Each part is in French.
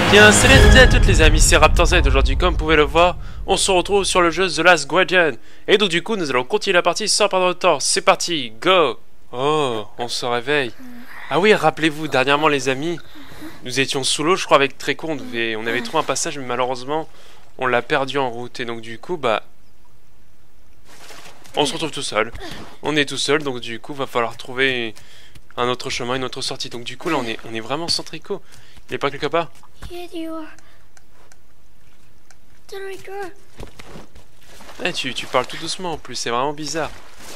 bien, salut à toutes les amis, c'est Raptor Z. Aujourd'hui, comme vous pouvez le voir, on se retrouve sur le jeu The Last Guardian. Et donc, du coup, nous allons continuer la partie sans perdre de temps. C'est parti, go Oh, on se réveille. Ah oui, rappelez-vous, dernièrement, les amis, nous étions sous l'eau, je crois, avec Tréco. On, devait, on avait trouvé un passage, mais malheureusement, on l'a perdu en route. Et donc, du coup, bah. On se retrouve tout seul. On est tout seul, donc du coup, va falloir trouver un autre chemin, une autre sortie. Donc, du coup, là, on est, vraiment sans Tréco. Il est pas quelque part Here you are. Eh, tu, tu parles tout doucement en plus, c'est vraiment bizarre.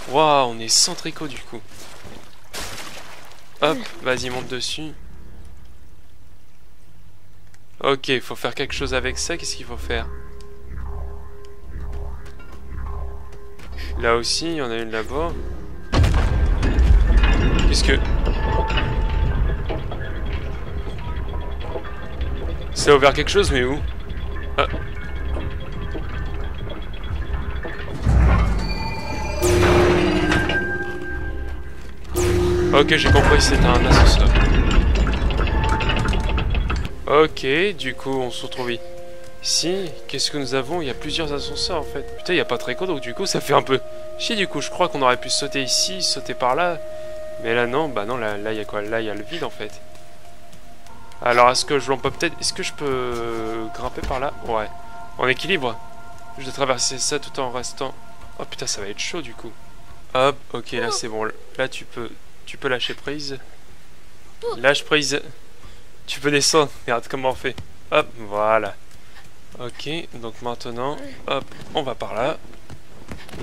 Waouh, on est sans tricot du coup. Hop, vas-y, monte dessus. Ok, il faut faire quelque chose avec ça. Qu'est-ce qu'il faut faire? Là aussi, il y en a une là-bas. Qu'est-ce que... Ça a ouvert quelque chose, mais où Ah. Ok, j'ai compris, c'est un ascenseur. Ok, du coup, on se retrouve ici. Qu'est-ce que nous avons? Il y a plusieurs ascenseurs en fait. Putain, il n'y a pas très court, donc du coup, ça fait un peu chier. Du coup, je crois qu'on aurait pu sauter ici, sauter par là. Mais là, non, bah non, là, il y a quoi? Là, il y a le vide en fait. Alors, est-ce que je peux peut-être... Est-ce que je peux grimper par là? Ouais. En équilibre? Je dois traverser ça tout en restant... Oh putain, ça va être chaud du coup. Hop, ok, là c'est bon. Là, tu peux... Tu peux lâcher prise. Lâche prise. Tu peux descendre. Regarde comment on fait. Hop, voilà. Ok, donc maintenant, hop, on va par là.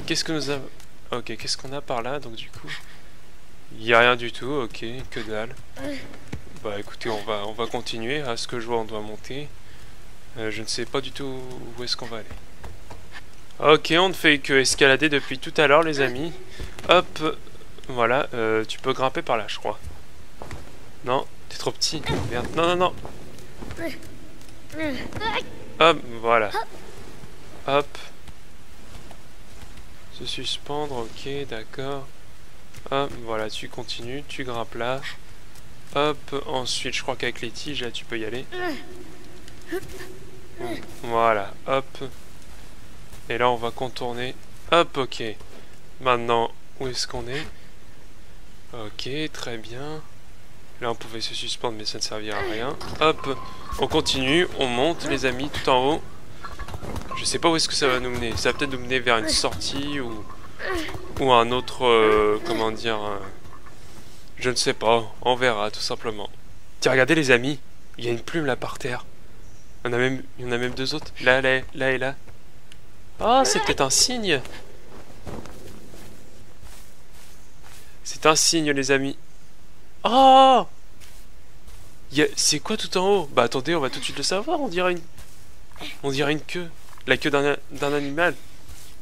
Qu'est-ce que nous avons? Ok, qu'est-ce qu'on a par là? Donc du coup, il a rien du tout. Ok, que dalle. Bah écoutez, on va, on va continuer. À ce que je vois, on doit monter. Euh, je ne sais pas du tout où est-ce qu'on va aller. Ok, on ne fait que escalader depuis tout à l'heure, les amis. Hop, voilà. Euh, tu peux grimper par là, je crois. Non, t'es trop petit. Non, non, non. Hop, voilà. Hop. Se suspendre, ok, d'accord. Hop, voilà, tu continues, tu grimpes là. Hop, ensuite, je crois qu'avec les tiges, là, tu peux y aller. Voilà, hop. Et là, on va contourner. Hop, ok. Maintenant, où est-ce qu'on est, Ok, très bien. Là, on pouvait se suspendre, mais ça ne servira à rien. Hop, on continue, on monte, les amis, tout en haut. Je sais pas où est-ce que ça va nous mener. Ça va peut-être nous mener vers une sortie ou, ou un autre... Euh, comment dire... Je ne sais pas, on verra tout simplement. Tiens, regardez les amis, il y a une plume là par terre. Il y en a même, a deux autres. Là, là, là et là. Ah, c'est peut-être un signe. C'est un signe, les amis. Oh C'est quoi tout en haut? Bah attendez, on va tout de suite le savoir. On dirait une, on dirait une queue, la queue d'un animal.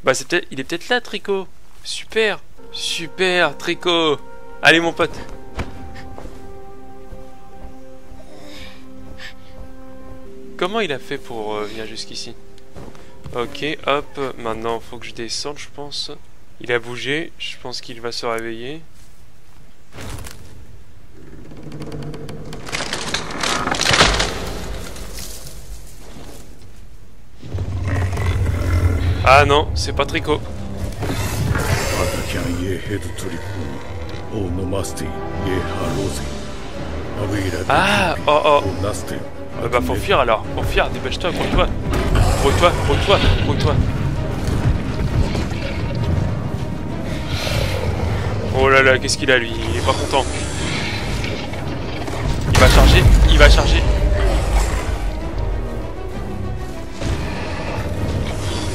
Bah c'est peut-être, il est peut-être là, Tricot. Super, super, Tricot. Allez mon pote. Comment il a fait pour euh, venir jusqu'ici? Ok, hop, maintenant faut que je descende je pense. Il a bougé, je pense qu'il va se réveiller. Ah non, c'est pas tricot. Ah, oh oh. Bah, bah faut fuir alors, faut fuir, dépêche-toi, grouille-toi. Grouille-toi, grouille-toi, grouille-toi. Oh là là, qu'est-ce qu'il a lui? Il est pas content. Il va charger, il va charger.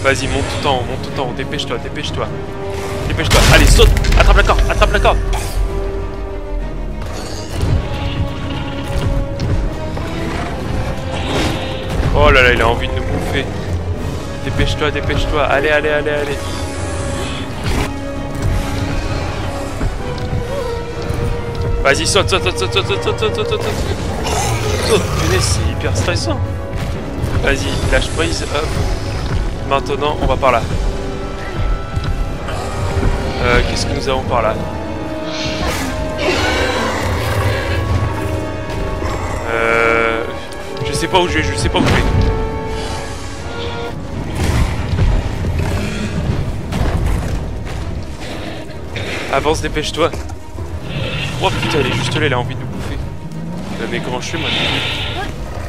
Vas-y, monte tout en haut, monte tout en haut, dépêche-toi, dépêche-toi. Dépêche-toi, allez, saute Attrape la corde, attrape la corde Oh là là, il a envie de nous bouffer. Dépêche-toi, dépêche-toi, allez, allez, allez, allez. Vas-y, saute, saute, saute, saute, saute, saute, saute, saute, saute, saute. Saute, c'est hyper stressant. Vas-y, lâche prise, hop. Maintenant, on va par là. Euh, Qu'est-ce que nous avons par là? Euh... Je sais pas où je vais, je sais pas où je vais. Avance, dépêche-toi. Oh putain, elle est juste là, elle a envie de nous bouffer. Euh, mais comment je fais moi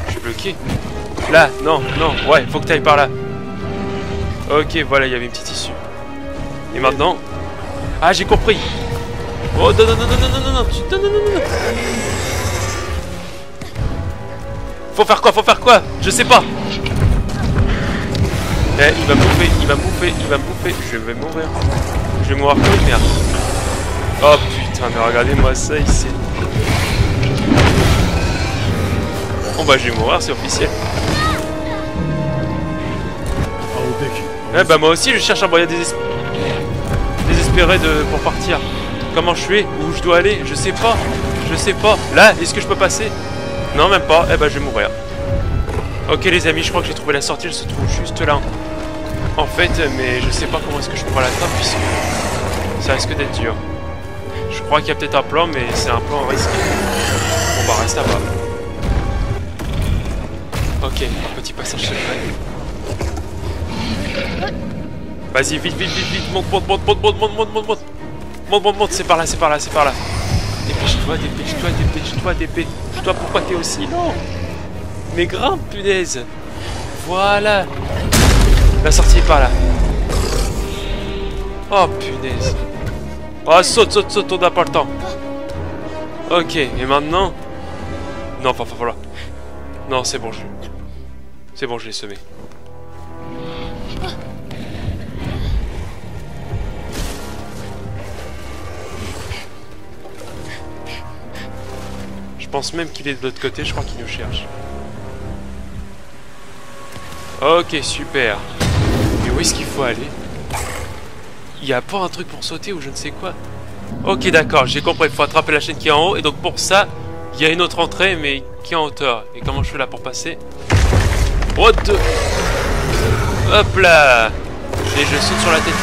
Je suis bloqué. Là, non, non, ouais, faut que tu ailles par là. Ok, voilà, il y avait une petite issue. Et maintenant... Ah, j'ai compris Oh, non, non, non, non, non, non, non, non, non, non, non, non. Faut faire quoi Faut faire quoi Je sais pas Eh, il va me bouffer, il va me bouffer, il va me bouffer. Je vais mourir. Je vais mourir comme une merde. Oh putain, mais regardez-moi ça ici. Bon bah je vais mourir, c'est officiel. Eh bah moi aussi je cherche un moyen désespéré de... pour partir. Comment je fais? Où je dois aller? Je sais pas. Je sais pas. Là, est-ce que je peux passer? Non, même pas. Eh bah je vais mourir. Ok les amis, je crois que j'ai trouvé la sortie, elle se trouve juste là. En fait, mais je sais pas comment est-ce que je pourrais l'atteindre puisque ça risque d'être dur. Je crois qu'il y a peut-être un plan, mais c'est un plan risqué. On va rester là-bas. Ok, un petit passage secret. Vas-y, vite, vite, vite, vite, monte, monte, monte, monte, monte, monte, monte, monte, monte, monte, monte, monte, c'est par là, c'est par là, c'est par là. Dépêche-toi, dépêche-toi, dépêche-toi, dépêche-toi, pourquoi t'es aussi lent Mais grimpe, punaise Voilà La sortie est par là. Oh, punaise Oh, saute, saute, saute, on n'a pas le temps. Ok, et maintenant? Non, enfin, voilà. Non, c'est bon, je... C'est bon, je l'ai semé. Pense même qu'il est de l'autre côté, je crois qu'il nous cherche. Ok, super. Mais où est-ce qu'il faut aller? Il n'y a pas un truc pour sauter ou je ne sais quoi? Ok, d'accord, j'ai compris. Il faut attraper la chaîne qui est en haut. Et donc pour ça, il y a une autre entrée, mais qui est en hauteur. Et comment je fais là pour passer? What. Hop là Et je saute sur la tête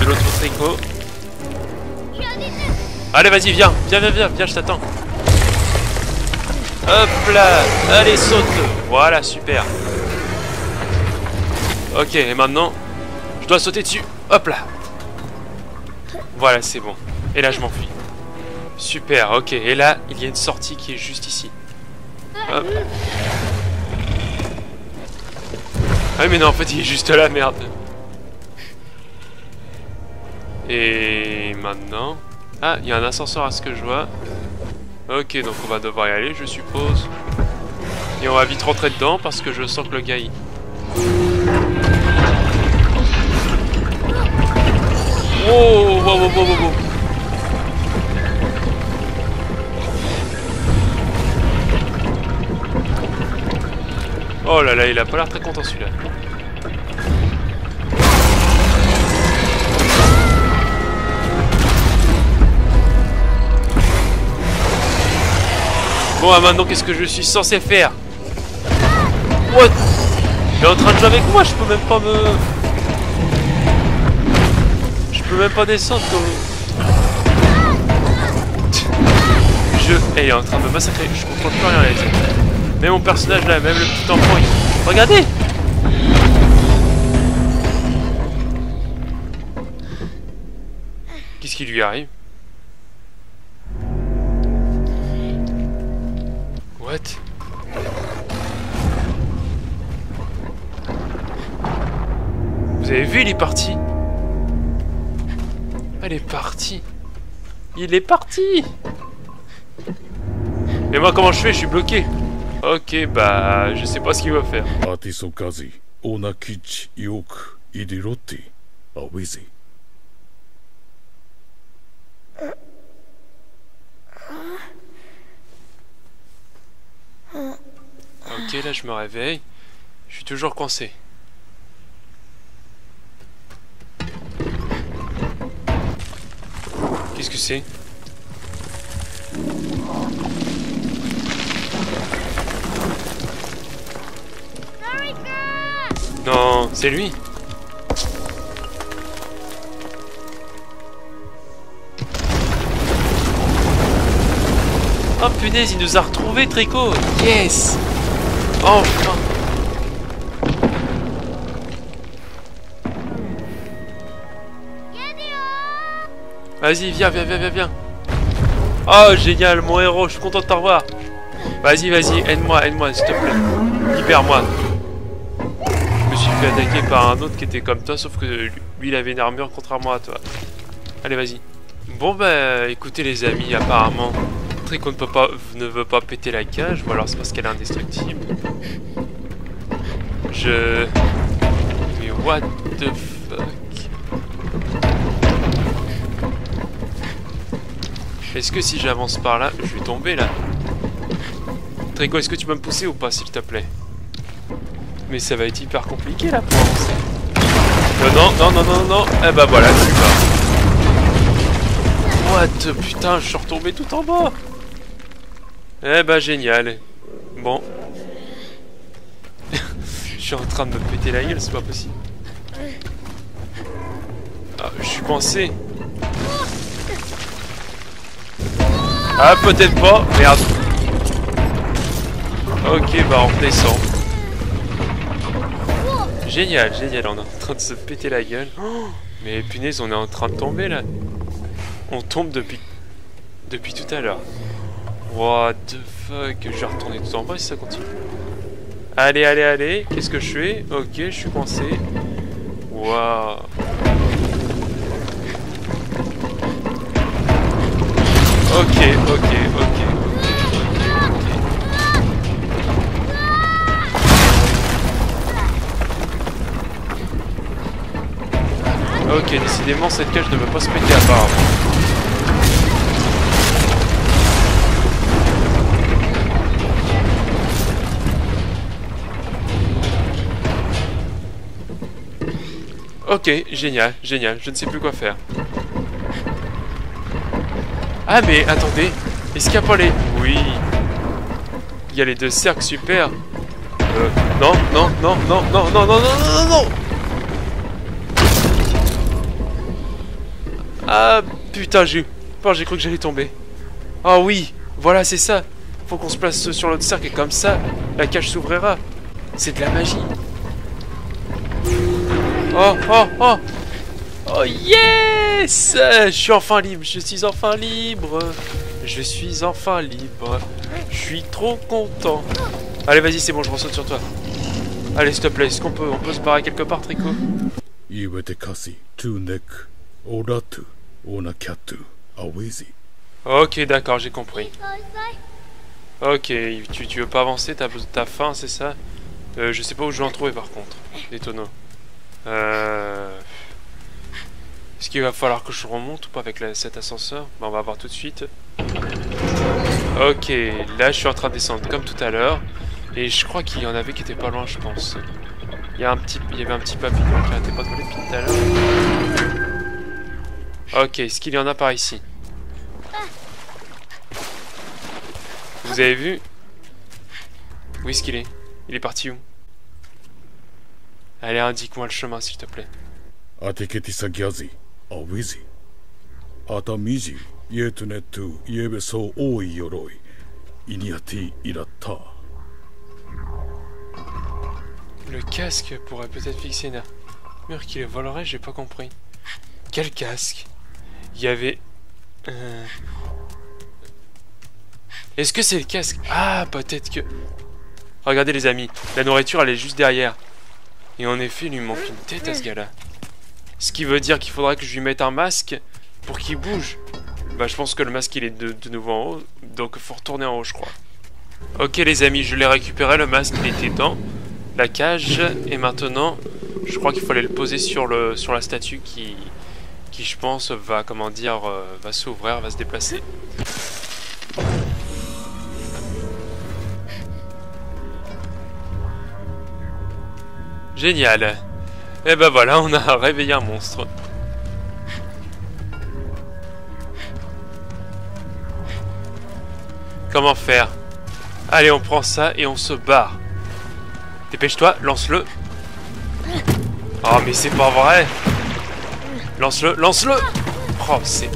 de l'autre tricot. Allez, vas-y, viens, viens, viens, viens, viens, je t'attends. Hop là Allez, saute Voilà, super. Ok, et maintenant, je dois sauter dessus. Hop là Voilà, c'est bon. Et là, je m'enfuis. Super, ok. Et là, il y a une sortie qui est juste ici. Ah mais non, en fait, il est juste là, merde. Et maintenant... Ah, il y a un ascenseur à ce que je vois. Ok, donc on va devoir y aller, je suppose. Et on va vite rentrer dedans parce que je sens que le gars... Il... Oh, wow, wow, wow, wow, Oh là là, il a pas l'air très content celui-là. Bon, ah, maintenant, qu'est-ce que je suis censé faire What Il est en train de jouer avec moi, je peux même pas me... Je peux même pas descendre. Je... Eh, il est en train de me massacrer, je comprends plus rien là. Même mon personnage là, même le petit enfant, il... Regardez Qu'est-ce qui lui arrive Vous avez vu, il est parti. Elle est partie. Il est parti. Mais moi, comment je fais? Je suis bloqué. Ok, bah, je sais pas ce qu'il va faire. Ok, là je me réveille. Je suis toujours coincé. Qu'est-ce que c'est? Non, c'est lui Oh punaise, il nous a retrouvés, Tricot Yes Enfin Vas-y, viens, viens, viens, viens, viens. Oh, génial, mon héros, je suis content de te revoir. Vas-y, vas-y, aide-moi, aide-moi, s'il te plaît. Libère-moi. Je me suis fait attaquer par un autre qui était comme toi, sauf que lui, il avait une armure contrairement à toi. Allez, vas-y. Bon, bah, écoutez, les amis, apparemment, Trico ne, peut pas, ne veut pas péter la cage, ou alors c'est parce qu'elle est indestructible. Je... Mais what the fuck? Est-ce que si j'avance par là, je vais tomber là? Trico, est-ce que tu peux me pousser ou pas, s'il te plaît? Mais ça va être hyper compliqué là pour avancer. Euh, non, non, non, non, non, eh bah voilà, tu vas. What? Putain, je suis retombé tout en bas Eh bah génial. Bon. je suis en train de me péter la gueule, c'est pas possible. Ah, je suis coincé. Ah, peut-être pas. Merde. Ok, bah on redescend. Génial, génial. On est en train de se péter la gueule. Oh, mais punaise, on est en train de tomber là. On tombe depuis depuis tout à l'heure. What the fuck Je vais retourner tout en bas si ça continue. Allez, allez, allez. Qu'est-ce que je fais? Ok, je suis coincé. Waouh. Ok, ok, ok. Ok, décidément cette cage ne veut pas se péter apparemment. Ok, génial, génial, je ne sais plus quoi faire. Ah mais attendez, est-ce qu'il n'y a pas les... Oui. Il y a les deux cercles, super. Euh, non, non, non, non, non, non, non, non, non, non Ah putain, j'ai j'ai cru que j'allais tomber. Ah oui, voilà, c'est ça. Faut qu'on se place sur l'autre cercle et comme ça, la cage s'ouvrira. C'est de la magie. Oh, oh, oh. Oh yes. Je suis enfin libre, je suis enfin libre. Je suis enfin libre. Je suis trop content. Allez vas-y c'est bon, je ressaute sur toi. Allez s'il te plaît, est-ce qu'on peut, on peut se barrer quelque part Trico Ok d'accord, j'ai compris. Ok, tu, tu veux pas avancer, t'as as faim, c'est ça? Euh, Je sais pas où je vais en trouver par contre, des tonneaux. Euh... Est-ce qu'il va falloir que je remonte ou pas avec cet ascenseur? On va voir tout de suite. Ok, là je suis en train de descendre comme tout à l'heure. Et je crois qu'il y en avait qui étaient pas loin, je pense. Il y, a un petit, il y avait un petit papillon qui arrêtait pas de voler depuis tout à l'heure. Ok, est-ce qu'il y en a par ici? Vous avez vu? Où est-ce qu'il est? Il est parti où? Allez, indique-moi le chemin, s'il te plaît. Le casque pourrait peut-être fixer Ner. Mur qui le volerait, j'ai pas compris. Quel casque? Il y avait. Est-ce que c'est le casque? Ah, peut-être que. Regardez les amis, la nourriture elle est juste derrière. Et en effet, il lui manque une tête à ce gars-là. Ce qui veut dire qu'il faudra que je lui mette un masque pour qu'il bouge. Bah je pense que le masque il est de, nouveau en haut, donc il faut retourner en haut je crois. Ok les amis, je l'ai récupéré, le masque il était dans la cage, et maintenant je crois qu'il faut aller le poser sur, le, sur la statue qui, qui je pense va, comment dire, euh, va s'ouvrir, va se déplacer. Génial et ben voilà, on a réveillé un monstre. Comment faire? Allez, on prend ça et on se barre. Dépêche-toi, lance-le. Oh, mais c'est pas vrai Lance-le, lance-le Oh, c'est...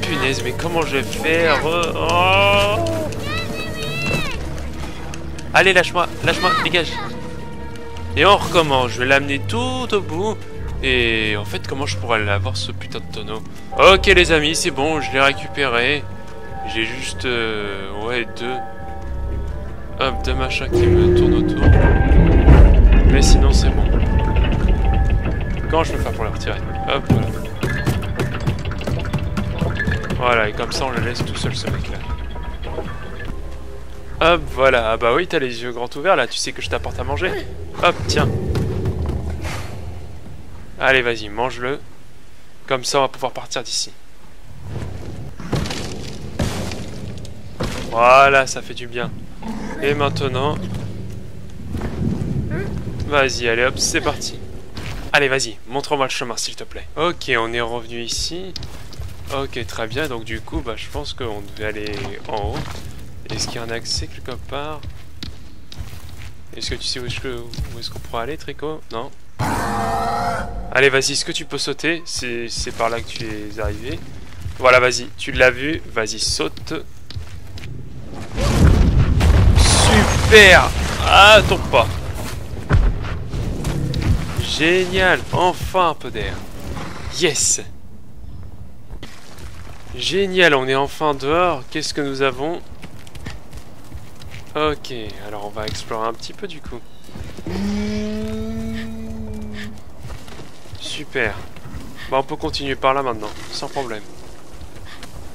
Punaise, mais comment je vais faire? Oh Allez, lâche-moi, lâche-moi, dégage. Et on recommence. Je vais l'amener tout au bout. Et en fait, comment je pourrais l'avoir ce putain de tonneau? Ok, les amis, c'est bon, je l'ai récupéré. J'ai juste... Euh, ouais, deux... Hop, deux machins qui me tournent autour. Mais sinon, c'est bon. Comment je peux faire pour le retirer? Hop, voilà. Voilà, et comme ça, on le laisse tout seul, ce mec-là. Hop, voilà. Ah bah oui, t'as les yeux grands ouverts, là. Tu sais que je t'apporte à manger Hop, tiens. Allez, vas-y, mange-le. Comme ça, on va pouvoir partir d'ici. Voilà, ça fait du bien. Et maintenant... Vas-y, allez hop, c'est parti. Allez, vas-y, montre-moi le chemin, s'il te plaît. Ok, on est revenu ici. Ok, très bien. Donc du coup, bah, je pense qu'on devait aller en haut. Est-ce qu'il y a un accès quelque part Est-ce que tu sais où est-ce qu'on pourrait aller, Tricot Non Allez, vas-y, est-ce que tu peux sauter C'est par là que tu es arrivé. Voilà, vas-y, tu l'as vu. Vas-y, saute. Super Ah, tombe pas. Génial Enfin un peu d'air. Yes Génial, on est enfin dehors. Qu'est-ce que nous avons? Ok, alors on va explorer un petit peu du coup. Super. Bon, on peut continuer par là maintenant, sans problème.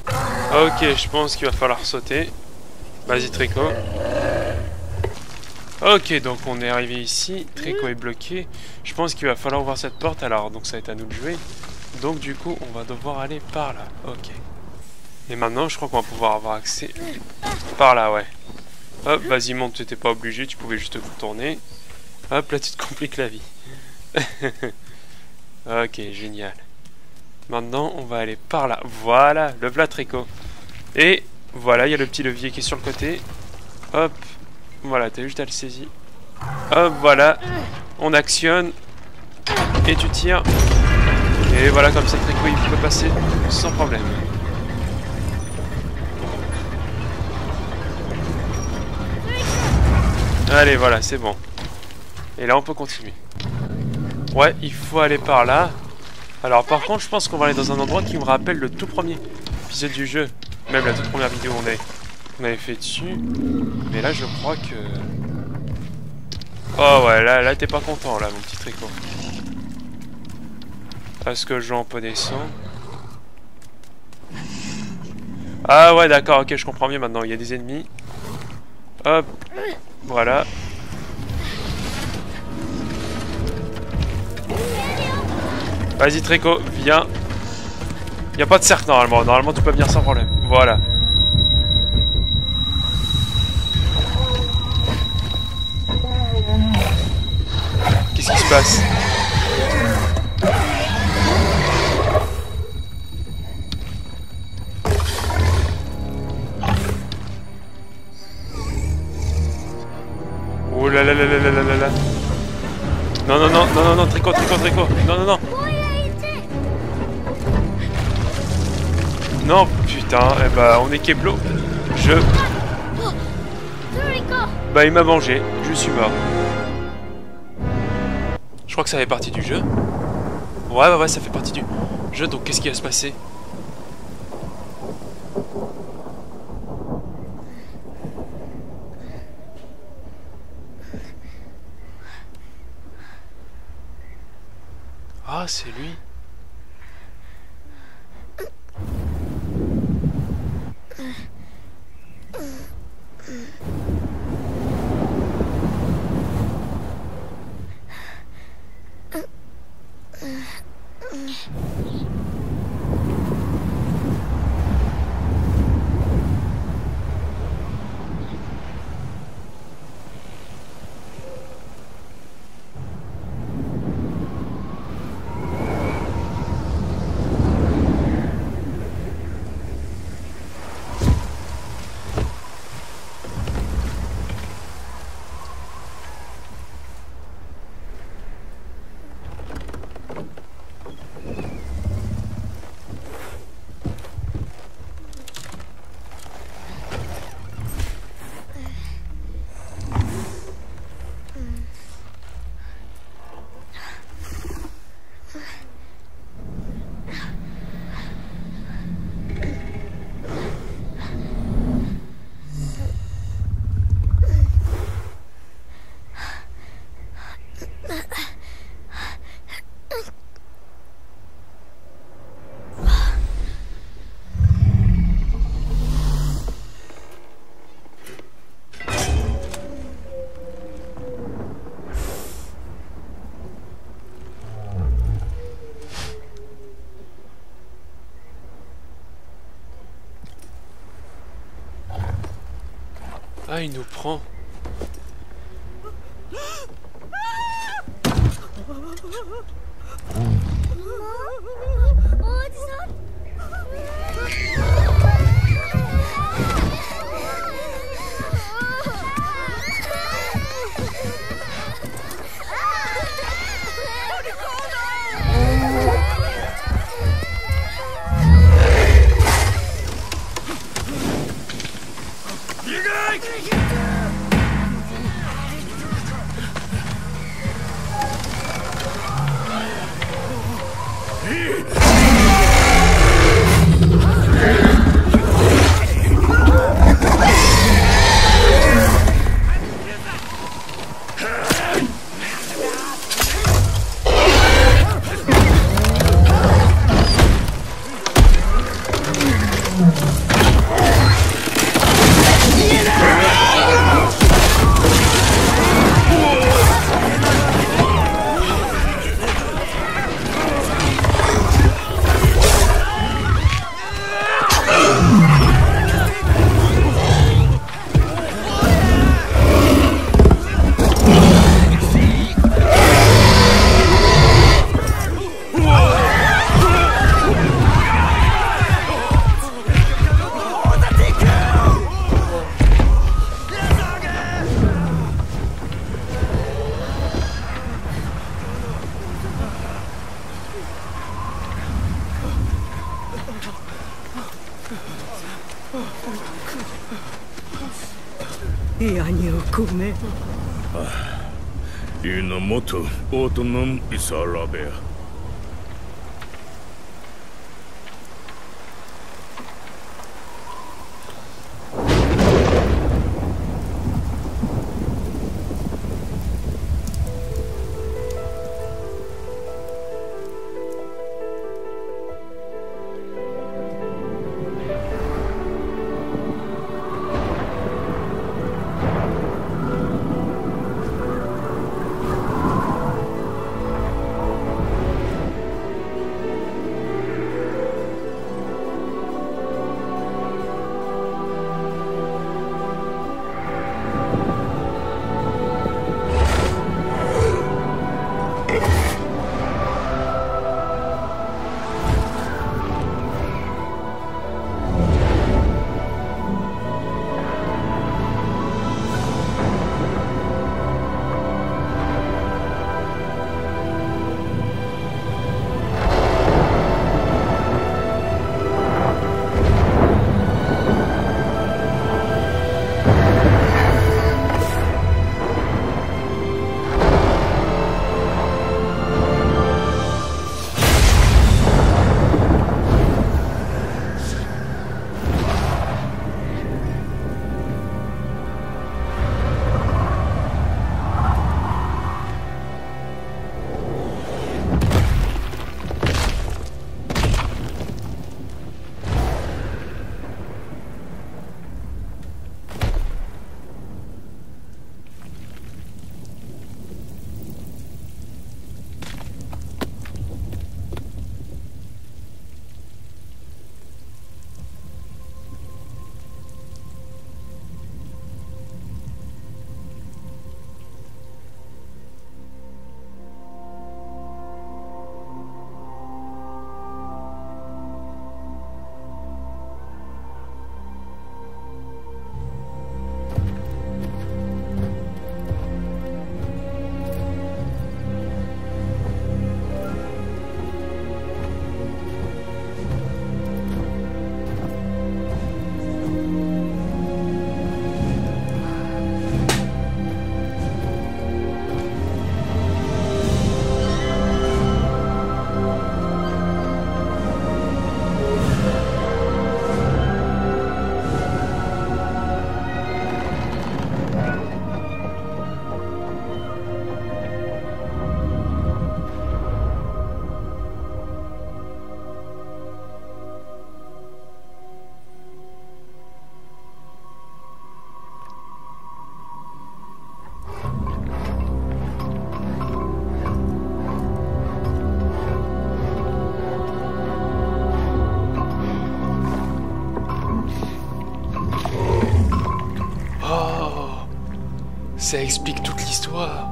Ok, je pense qu'il va falloir sauter. Vas-y, Tricot. Ok, donc on est arrivé ici. Tricot est bloqué. Je pense qu'il va falloir ouvrir cette porte. Alors, donc ça va être à nous de jouer. Donc du coup, on va devoir aller par là. Ok. Et maintenant, je crois qu'on va pouvoir avoir accès par là, ouais. Hop, vas-y, monte, tu n'étais pas obligé, tu pouvais juste te tourner. Hop, là, tu te compliques la vie. ok, génial. Maintenant, on va aller par là. Voilà, le plat tricot. Et voilà, il y a le petit levier qui est sur le côté. Hop, voilà, t'as juste à le saisir. Hop, voilà. On actionne. Et tu tires. Et voilà, comme ça, le il peut passer sans problème. Allez, voilà, c'est bon. Et là, on peut continuer. Ouais, il faut aller par là. Alors, par contre, je pense qu'on va aller dans un endroit qui me rappelle le tout premier épisode du jeu. Même la toute première vidéo on, avait fait dessus. Mais là, je crois que... Oh ouais, là, là t'es pas content, là, mon petit tricot. Parce que je peut descendre. Ah ouais, d'accord, ok, je comprends mieux maintenant. Il y a des ennemis. Hop, voilà. Vas-y Tréco, viens. Il a pas de cercle normalement. Normalement tu peux venir sans problème. Voilà. Qu'est-ce qui se passe? Non non non non non non tricot tricot tricot. Non non non. Non putain eh bah on est Keblo. Je Bah il m'a mangé Je suis mort. Je crois que ça fait partie du jeu. Ouais ouais ouais ça fait partie du jeu. Donc qu'est-ce qui va se passer? C'est lui. Ah, il nous prend. とオートノン・イサラベア Ça explique toute l'histoire.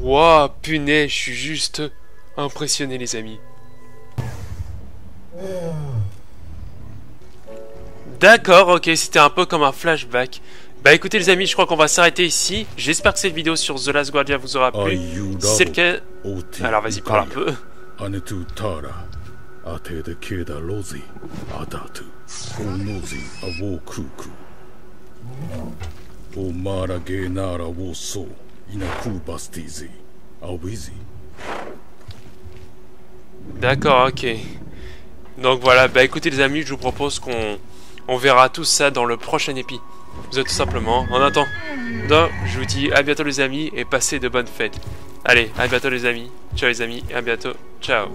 Wouah, punaise, je suis juste impressionné les amis. D'accord, ok, c'était un peu comme un flashback. Bah écoutez les amis, je crois qu'on va s'arrêter ici. J'espère que cette vidéo sur The Last Guardian vous aura plu. Si c'est le cas... Alors vas-y, parle un peu. D'accord, ok. Donc voilà, bah écoutez les amis, je vous propose qu'on on verra tout ça dans le prochain épi. Vous êtes tout simplement. En attendant, je vous dis à bientôt les amis et passez de bonnes fêtes. Allez, à bientôt les amis. Ciao les amis, à bientôt. Ciao.